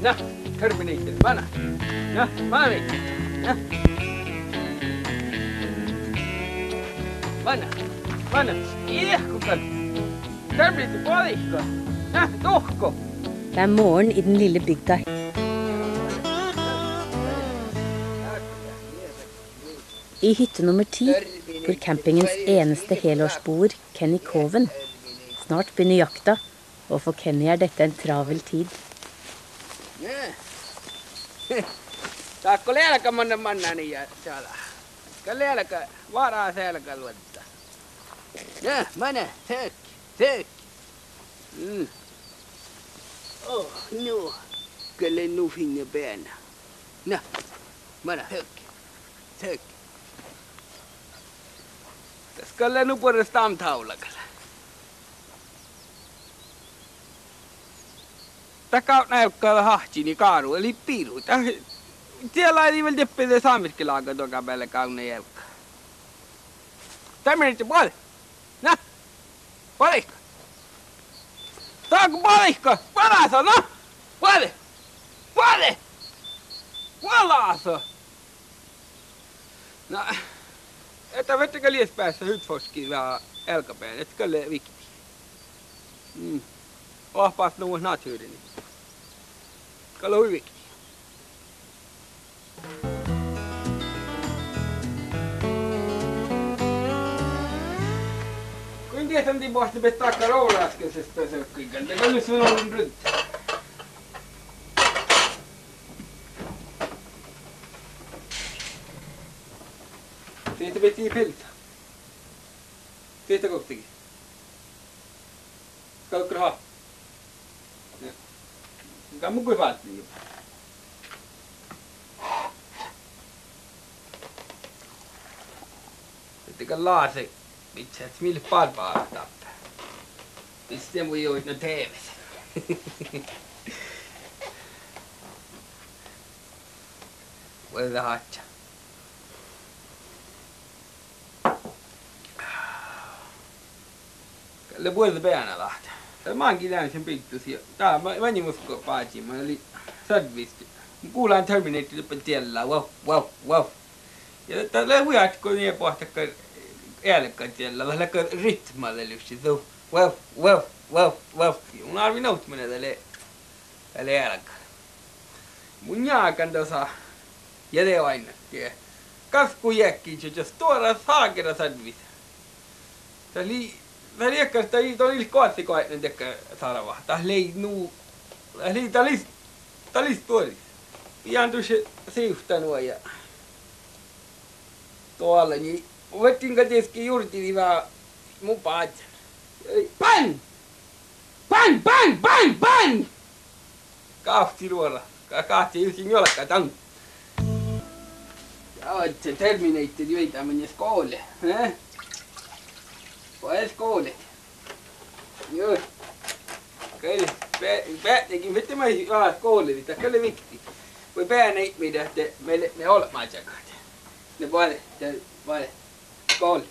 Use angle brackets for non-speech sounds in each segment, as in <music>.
Nah, Terminator, mana? Nah, mana? Nah. Mana? Mana? Ihkukan! Terminator, palikka! Na, tohko! Det er morgen i den lille bygda. I hytte nummer ti bor campingens eneste helårsboer, Kenny Coven. Snart begynner jakta, og for Kenny er dette en travel tid. Takkolielka <laughs> manne mannani ja siellä. Kalielka varaa selkä luottaa. Ja, mene, tökki, tökki. Mm. Oh, no. Kyllä nu finne bena. No, mene, tökki, tökki. Tässä kyllä nu puolestaan taulakalla. Taka näykkää hahtini kaaru, eli piiru. Siellä ei vielä teppele saamiskilaaga tuoka päälle kauneen jälkeen. Tämä nyt puoli. Nä. Palikka. Saako palikka? Palasa, no. Puoli. Puoli. Palasa. No. Että vettekö lies päässä hytfoskiin vähän elkapään, et kölle vikti. Mm. Ohpaas nuus naturini. Kalle hui vikti. Quindi è tanti posti per staccare ora che si speso qui, che quello sono un brutto. Siitä veti pilta. Siitä kohtikin. Rahaa. Kamu kui vaattiin jopa. Ettekä laase itse, että millä palpaa tappaa. Piste mun joit no teeves. Voi hatsa. Le vuoi bene lahti. Mä oonkin näin sen pikkusia. Tää mä menin musko paatsi, mä oli sadvisti. Kuulaan Terminator på tiellä, wow, wow, wow. Ja tällä huijat, kun niin pohtakka älkän tiellä, vähän rytmalle lysti, so wow, wow, wow, wow. Mun arvi nauttiminen tälle, tälle älkän. Mun jaakan tuossa, ja te aina, kasku jäkki, jos tuoda saakera sadvis. Tää oli Tareka ta oli, ta oli koatikoa nendega Sarava. Ta leidnu, ta oli, ta oli tuolis. Piantu se seiftanu ja tuolla, niin vettiin kateskin juurti, niin mä mun paat. Pan! Pan, pan, pan, pan! Kahti luola, kahti yhsin jolakka tank. Oot se Terminator juita mennä skolle, eh? Pones kooli. Just. Kyllä pää, päättikin, mitä mä ah, koulin, että kyllä vitti. Voi pää niitä, mitä te, meille, me olemme jakat. Ne vale, te, vale, kooli.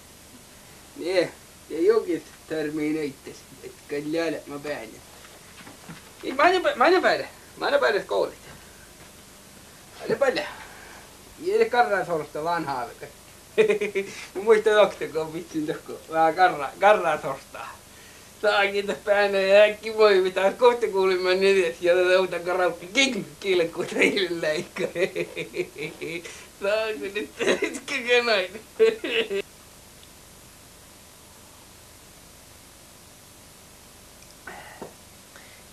Niin, ja jokit tarvii niitä, että kyllä mä päin. Niin, mä aina, mä aina päin, mä aina päin koulit. Aina päin. Jere karran sorsta vanhaa, että Mä muistan doktor, kun vitsin tohko vähän karra, karraa tostaa. Saakin päänä ja äkki voi mitä kohta kuulimme neljäs ja leuta karaukki king kilkku teille leikka. <laughs> Saanko nyt näin? <laughs>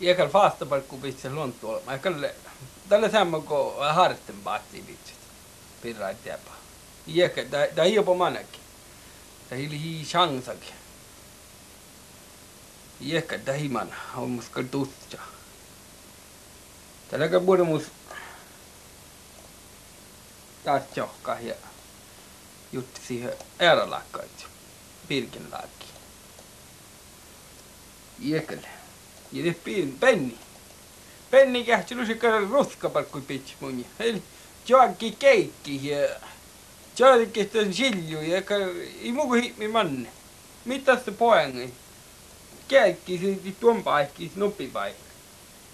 Jäkal fasta parkku pitsen luontoa. Mä kalle tällä sammo harten paatti pitset. Pirrait ये दही अपमान है दही ही शांग सक ये कर दही मान और मुस्कर दोस्त जा तेरा कबूल मुस ताचो कहिए युट सी है ऐरा लाग कर जो बिरगिन लाग की ये कल ये दे पिन पेनी पेनी क्या चलो शिकार रोस कपर कोई पेच मुन्ही है जो आगे केक की है teadlikest on silju ja ega ei mugu hitmi mann. Mitäs se poengi? Käekki se tumpaikki nupipaikki.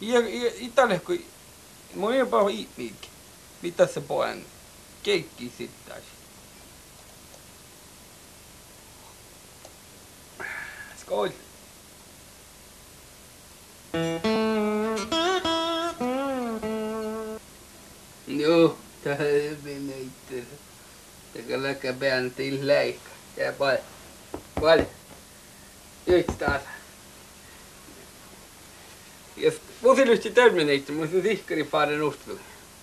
Ja, ja italehko, mun ei paho ihmiikki. Mitäs se poengi? Keikki sittäis. Skål! Joo, tää ei mene itse. Tegelijk heb je aan het lijk. Ja, bal. Bal. Jetzt da. Jetzt, mu ilusti terminati, mu siin sihkari paari nõustul.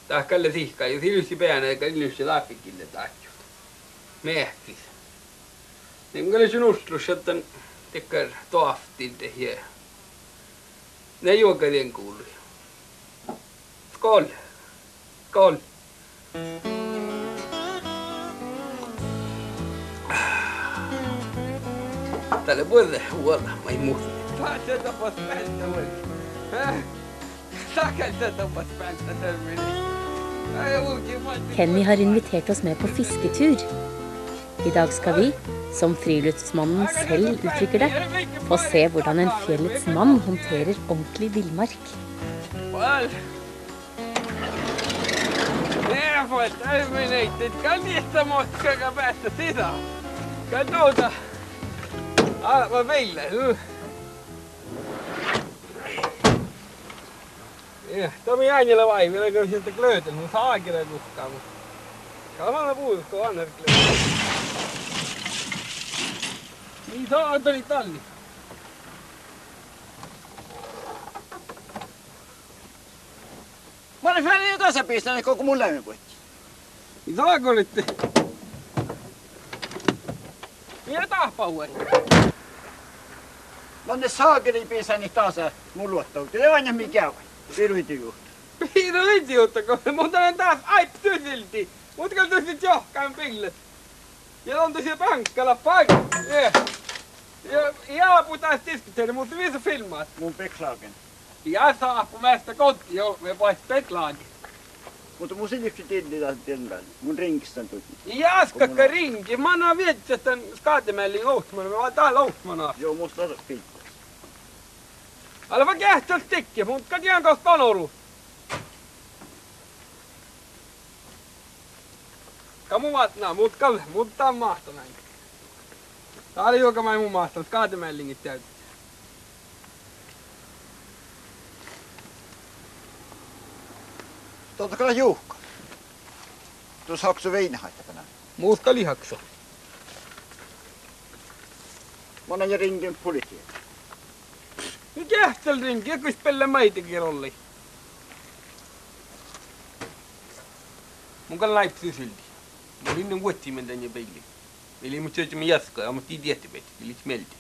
tahaks jälle sihka ja ilusti pean, ega ilusti laapikile tahtnud. mehkis. Niin kyllä sinustussa, että tekee toaftin tehiä. Ne juokarien kuului. Skål! Skål! Mm. Oikein. Saakka se tapas päältä termini. Kenny har invitert oss med på fisketur. I dag skal vi, som friluftsmannen selv uttrykker det, få se hvordan en fjellets mann håndterer ordentlig villmark. Nervot Ah, vad vill du? Eh? Ja, tämä jäänillä vai, vielä kun sieltä klöötin, mun saakille kustaa, mutta kalmana puusko on nyt klöötin. Niin saa Antoni talli. Mä olen färjä tässä pistänyt koko mun lämmöpotti. Niin saako nyt? Mitä tahpaa huoneet? Mä olen saakeli pistänyt taas mun luottautu. Ja aina mikä on. Piruiti juhta. Piino idiottako, mutta olen taas aip tysilti. Mutta kun tysit johkaan pillet. Ja on tosiaan pankkala paikka. Ja, ja, ja puhutaan diskuteerida, mutta missä filmaat? Mun peklaaken. Ja saapu mästä kotiin, joo, me pois peklaakin. Mutta mun siliksi tämän päälle. Mun rinkistän tuki. Jaskakka ringi, mä annan viettä tämän skaatemellin ohtmana, me vaan täällä ohtmana. Joo, musta on Älä kähtäs tekkiä, mutta tiedän kanssa kanoru. Kamu vatnaa, mut kalle, mutta on mahto näin. Tää oli joka mä mun mahto, skaatemellingit täytyy. Tuota kyllä juhka. Tuossa haksu viinahaittapana. Muuska lihakso. Mä annan jo ringin politia. Kähtäl ringi, kun spelle maitikin rolli. Mun kan laipsi silti. Mä olin ne vuotimen tänne peili. Eli mut se me jaska, ja mut tii tietty peti, eli smelti.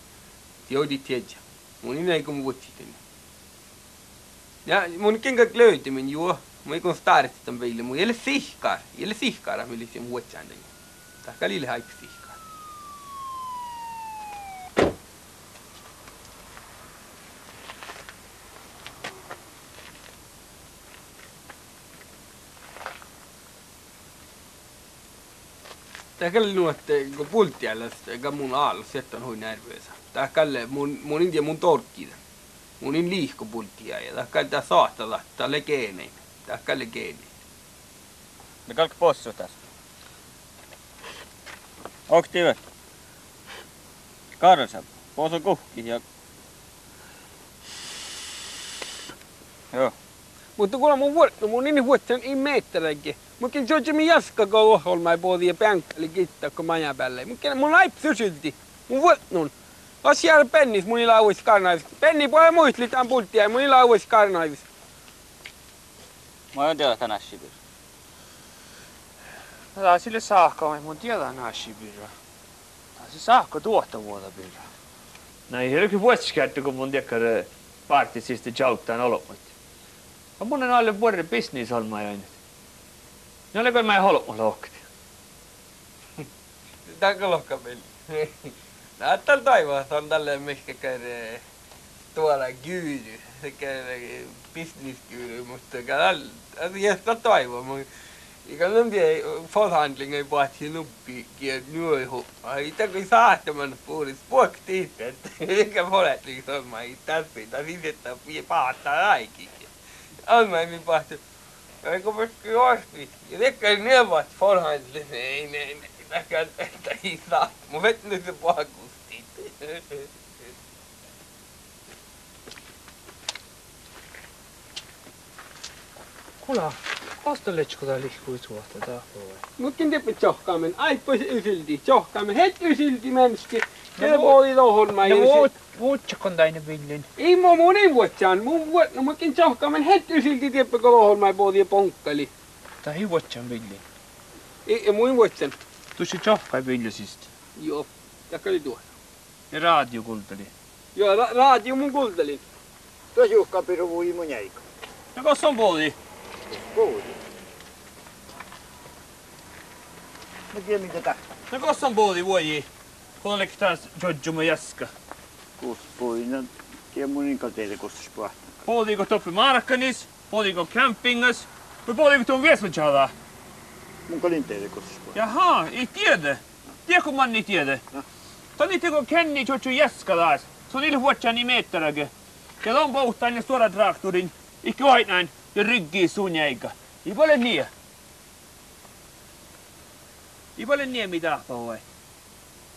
Tii oli tiedä. Mun ei näin kun vuoti tänne. Ja mun kenkä löytämin juo. Mun ei kun startti tämän peili. Mun ei ole sihkar. Ei ole sihkara, millä se vuotsaan tänne. Tahka lille haippi Tää kalli nuotte, kun pultti eikä mun aallo, se on hui nervösa. Tää kalle mun, mun india mun torkkida. Mun in liihko pulttia ja tää kalle tää saattaa, tää le geenein. Tää kalle geenein. Det kalk possu tässä. Aktiivet. Karsa. Poso kuhki ja... Joo. Mutta kuule mun vuotta, mun nimi vuotta on imeettelänkin. Minkin George jaska go ohol poodi ja pänkali kitta kun maja päälle. Minkin mun laip sysylti. Mun võtnun. Os jäällä pennis mun ilauis karnaivis. Penni puhe muistli tämän pulttia ja mun ilauis karnaivis. Mä oon tiedä tänä Sibir. Mä taas sille saakka, mä mun tiedä tänä Sibirra. Taas se saakka tuotta vuotta pirra. No ei helki vuotsikäyttö, kun mun tiedä, että paartisista jauttaan olematta. Mä munen alle vuoden bisnis on mä jäänyt. Ne oliko mä halu mulla okti. Tää on lohka peli. Näyttää taivaassa on tälleen mikä käy tuolla kyydy. Se käy business-kyydy, mutta jästä taivaa. Mun Ikan on vie forhandling ei paatsi nuppi kiel nuohu. Ai kun saattaman puolis puokti että eikä forhandling on mä ei tässä tässä että vie paattaa aikin. Jag går bort till Glasby. Jag räcker ner vart förhand. Nej, nej, nej. Jag kan inte gissa. Man vet inte på augustit. Kuule, osta letsko ta lihkuit suhte tahtoa. Mutta ne pitää johkaamen, aipois ysilti, johkaamen, het ysilti mänski. No tohon mä No juuri. taine villin. Ei mun mun ei vuotsaan. Mun vuot, no mutkin tjohkaamen. Het ysilti teppä kun tohon mä poodi ponkkali. Tai ei vuotsan villin. Ei, ei mun vuotsan. Tuossa tjohkai villisistä. Joo. Takka oli tuo. Ja radio kulteli. Joo, ra- raadio mun kultelin. Tuossa juhkaa piru vui mun jäikö. No kossa on puoli? Kuuli. Mä tiedän mitä tää. No kossa on puoli vuoji? Kun oliko taas Jodjumo jäskä? Kus puina. Tiedän mun inka teille kostas puhta. Puoliko toppi Markkanis? Puoliko campingas? Vai puoliko tuon Viesmanjala? Mun kalin teille kostas puhta. Jaha, ei tiedä. Tiedätkö man ei tiedä? No. Tani teko Kenni Jodju jäskä taas. Se on niin meetteräkö. Ja on pohtaan ja suora traktorin. Ikki näin ja ryggii sun jäikä. Ei paljon niin. Ei paljon niin mitä vai?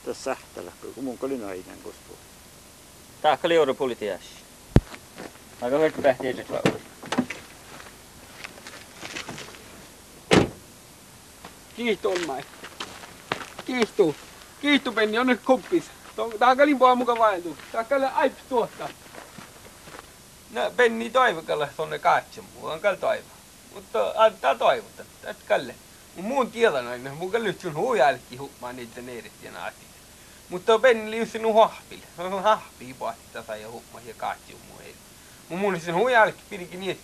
Tässä sähtälä, kun mun aina kostas puhta. Tahka liuru puliti ässi. Aika hyvät pähteiset laulu. Kiihtu on mai. Kiihtu. Kiihtu penni on nyt kuppis. Tää oli vaan muka vaeltu. Tää oli aip tuottaa. No penni toivokalla sonne kaatse muu. On kall toivo. Mutta antaa toivota. Tät kalle. Mun muun tiedän aina. Mun kalle sun huijälki hupmaan niitä neerit ja naatit. Mutta penni liu sinun hahpille. Se on hahpi paattaa sai ja hupma ja kaatse muu heille. Mun muun sen huijälki pidikin niin.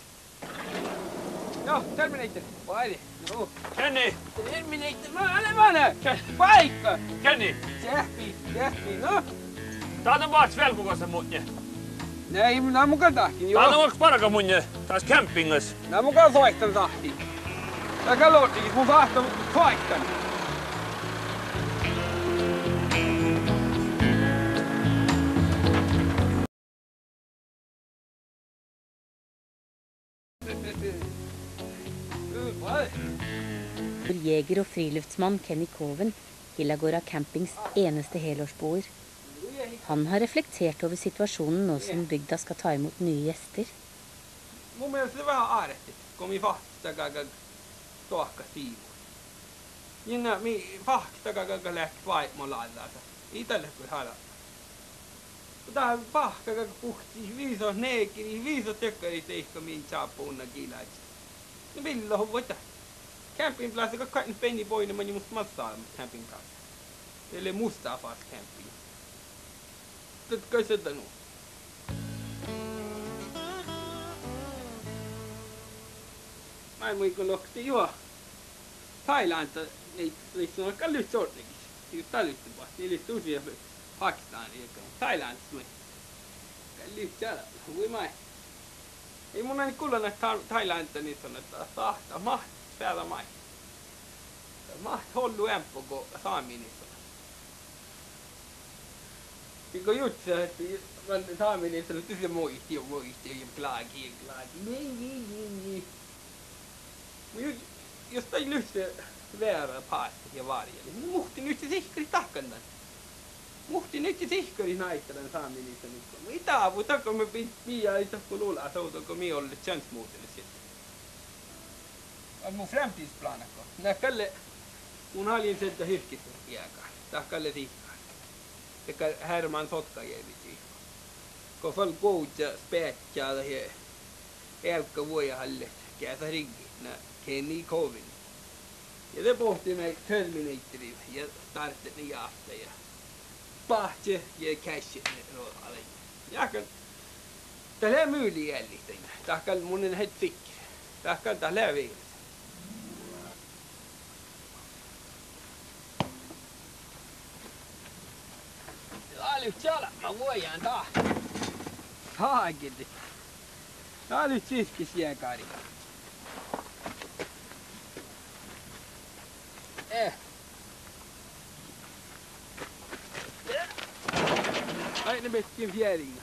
Joo, Terminator. Vaili. Joo. Kenni! Terminator. No, älä vaan. Paikka. Kenni! Sähpi, sähpi, no. Tää on vaan velkukossa munje. Näin, minä mukaan tahtin, Tää on joo. vaan paraka munje. Taas campingas. Minä mukaan soittan tahtiin. Tää kalottikin, mun tahto soittan. jeger og friluftsmann Kenny Coven Hillagårda campings eneste helårsboer. Han har reflektert over situasjonen nå som bygda skal ta imot nye gjester. Tämä pahka, kun puhti viisos neekiri, viisos tökkärit, ehkä minä saapuunna kilaisi. No milloin voitaisiin? On voita? Campingplats, joka kaikki penni poina meni musta massaa campingplats. Eli musta fast camping. Tätkö se tanu? Mä en muista lohti juo. Thailand, ei, ei se ole kallis sortikin. Siis tallitti vaan. On usia Pakistania, joka on Thailand tuli. Kallis siellä, voi mai. Ei mun aina kuulla näitä Thailandta niin sanotaan, tahta, maht, peale maid. maht hullu jämpu, kun saaminissa. Kun jutsa, että saaminissa oli tysi muisti ja muisti ja klaaki ja klaaki. Niin, niin, niin, niin. Mutta jos tai lyhtse väärä paasti ja varjeli, niin muhti nyt se sihkari takkannan. Muhti nyt se sihkari naittalan saaminissa nyt. Mitä avu takko me pitää, ei takko luulla, että minä olin chance muuten sitten. On mun framtidsplaner. Nää kalle, mun halin sieltä hirkistä jääkaan. Tää kalle sihkaa. Sekä Herman Sotkajärvi sihkaa. Kun folk späckar det här. Älka vuojahalle. Käsa riggi. Nä Kenny Covin. Ja se pohti mig Terminatorin ja startet ni afta ja pahtje ja cashet ne roale. Ja kan Tällä myyli jäljistä. Tahkal munen het fikir. Tahkal tällä vielä. Ja, lyfts alla. Mä voidaan taas. Saakeli. Tää on nyt siskis jääkaari. Eh. Aina mettiin vierinä.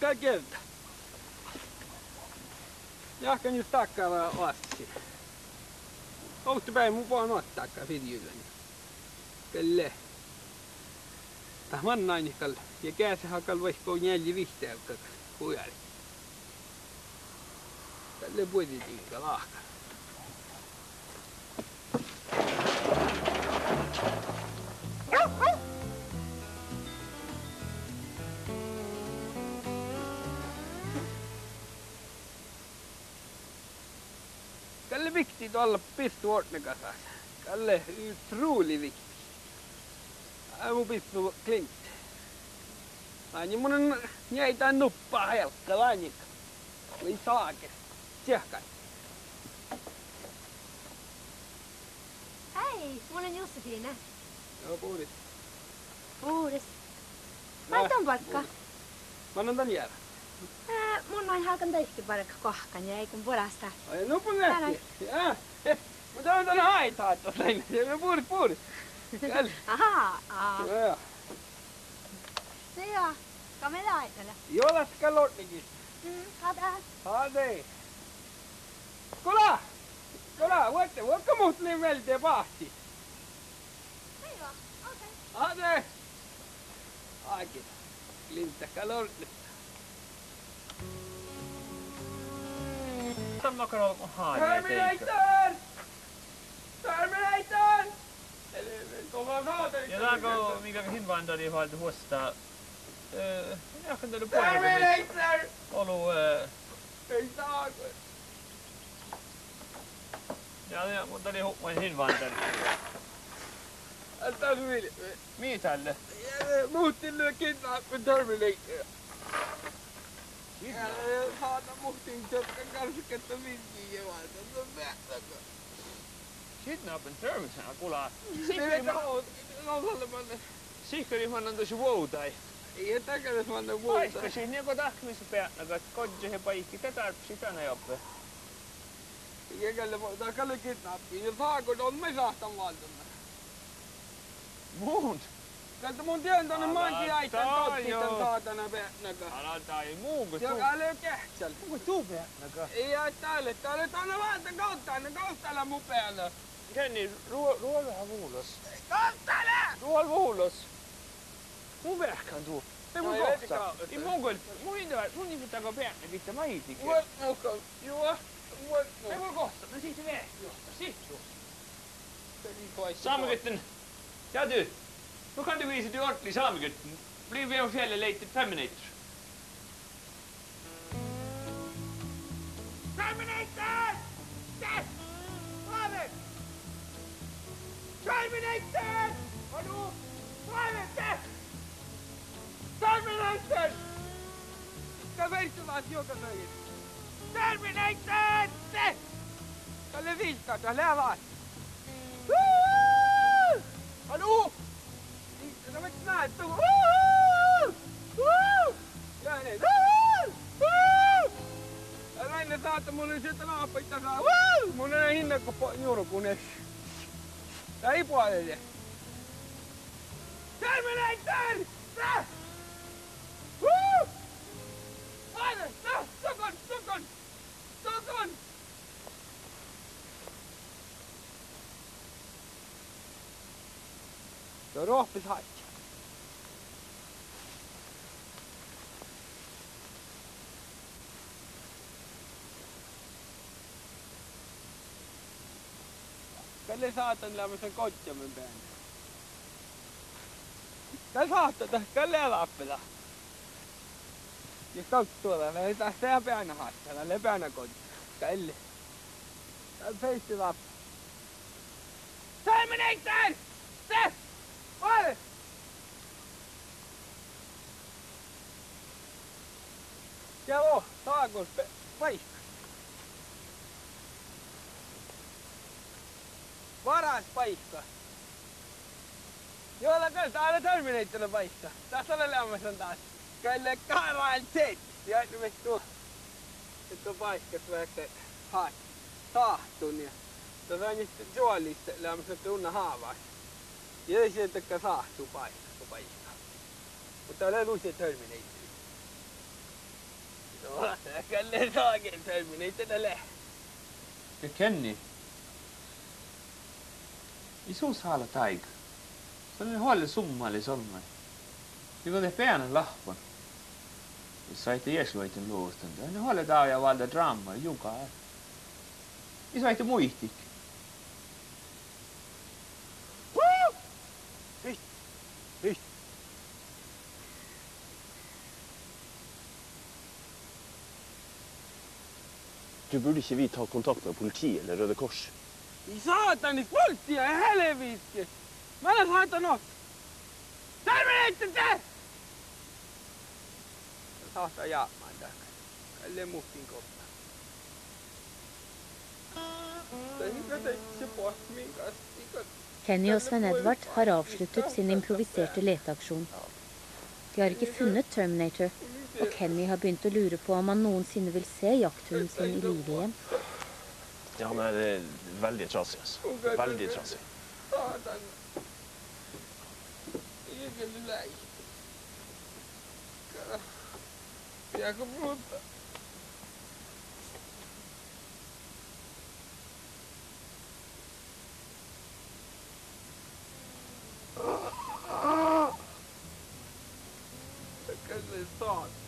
Kaikelta kerta. Jahkan just takkaa vasti. Outti päin mun vaan ottaa videolla. Kelle. Tahman naini kal. Ja kääsä hakal vaikka jälji vihteä kujali. Tälle puhutin lahka. Kalle viktigt att alla pistordnar kasas. Kalle otroligt viktigt. Jag mun pistu klint. Aini mun jäitä nuppaa helkka laanikka. Ei saake. Tsehkai. Hei, mulla on Josefina. Joo, puhutit. Puhdas. Laita on vaikka. Mä annan tän jäädä. Ää, mun on halkan täyski parikka kohkan ja ei kun porasta. Ai, no Täällä. nähti. Ja. Mä tän tän haitaa tuossa puhutit, puhutit. Kalle. Ahaa, aa. Joo. Se joo. Kan me laitella? Jolas kalotnikin. Mm, hata. Hade. Kolla! Kolla, vuotte, vuokka muut niin melkein pahti. Se joo. Okei. Hade! Aikin. Lintä kalotni. Sen bakalım Terminator! Terminator! Ja, der går Mikael Hinwander, de har hosta. Uh, eh, jag kunde du på Terminator! Hallå, uh... Eh. Ja, det måtte de hoppe en Hinwander. Vänta, nu vill jag... Mitt heller. Mot till Kinwander Terminator. Haata muhtiin tökkä karsiketta minkin jevalta. Se on mähtäkö. Kidnappin törmäsenä kulaa. Sitten mä oon lausalle panne. Sihkeri mä annan tosi voutai. Ei takana mä annan voutai. Paiskasin niinku tahmissa päätnäkö, että kodja he paikki. Tätä tarvitsi tänne joppe. Jäkälle voidaan kalle kidnappiin. Ja saako on me saahtan valtamme. Muun. Că mă îndeam, nu mă ai tan tot, tan tot na pe na că. Ala tai mungu tu. Ia ale ke cel. Mungu tu pe na că. Ia tale, tale tan va tan gautta, na gautta la mu pe ala. Kenni ruol havulos. Gautta la. Ruol havulos. Mu vehkan tu. Ei mun kohta. Ei mun kohta. Mun hindu, mun niinku tago peänne kitse maiti. Mut nuka. Joo. Mut nuka. Ei mun kohta. No siitä vehkan. Siitä juosta. Samme sitten. Täytyy. Nå kan du vise deg ordentlig samegutten. Bli ved om fjellet leit fem minutter. Fem minutter! Yes! Over! Terminator! Hallo! Over! Yes! Terminator! Skal veitu mä tiukasöjit. Terminator! Yes! Kalle vilkaa, tää levää! Hallo! Tuohon. Woo! Woo! Ja niin. Saata mun on hinna kuin. Tää ei. Terminator! Tää! Woo! Tää! Sokon! Sokon! Sokon! Se on rohpis haitja. mille saatan lämmäsen kotjamme päin. Tää saattaa tässä kalleen lappela. Jos kaksi tuolla, me ei tässä jää päänä haastella, le päänä kotja. Kalle. Tää on peisti lappi. Tää menee tän! Tän! Ole! Jalo, taakus, paistaa. Varas paikka. Joo, kyllä täällä Terminator paikka. Tässä on lämmässä taas. Kyllä karaan set. Ja nyt tuo. Nyt on paikka, vaikka haat. Tahtun ja. Tässä on nyt suolista lämmässä tunna haavaa. Ja ei sieltä saahtuu paikka. paikka. Mutta on uusi Terminator. <laughs> Kalle Sagen Terminator tälle. Ja Kenni. يسوس على تايق سلمي هو اللي سمى اللي سلمي يقول بيانا لحبن Saite jesuitin luustunta. Ne huole taaja valda dramma, juga. Isaite muihtik. Ei, ei. Du burde ikke vi ta kontakt med politiet eller Røde Kors? I satanis polttia ja helvitti. Mä olen saattanut. Terminator te! Saattaa jaamaan takaa. Kalle muhkin koppa. Tenkä teitte pois min kanssa. Kenny og Sven Edvard har avsluttet sin improviserte leteaksjon. De har ikke funnet Terminator, og Kenny har begynt å lure på om han noensinne vil se jakthunden sin i live igjen. Ja, han er eh, veldig trasig. altså. Veldig trasig. Jeg kan blodte. Jeg kan ikke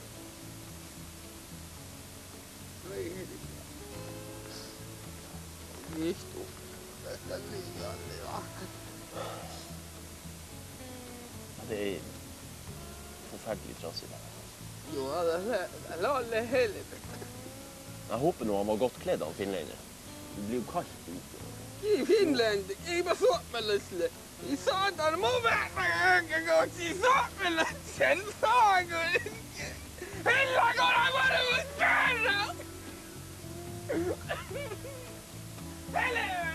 forferdelig trasig. Jo, jeg la alle hele Jeg håper nå han var godt kledd, han finlender. Det blir jo kaldt ute. I Finland, jeg var såpeløsle. I satan må være meg en gang i såpeløsken, sager! Hella går jeg bare mot bæra! Hello!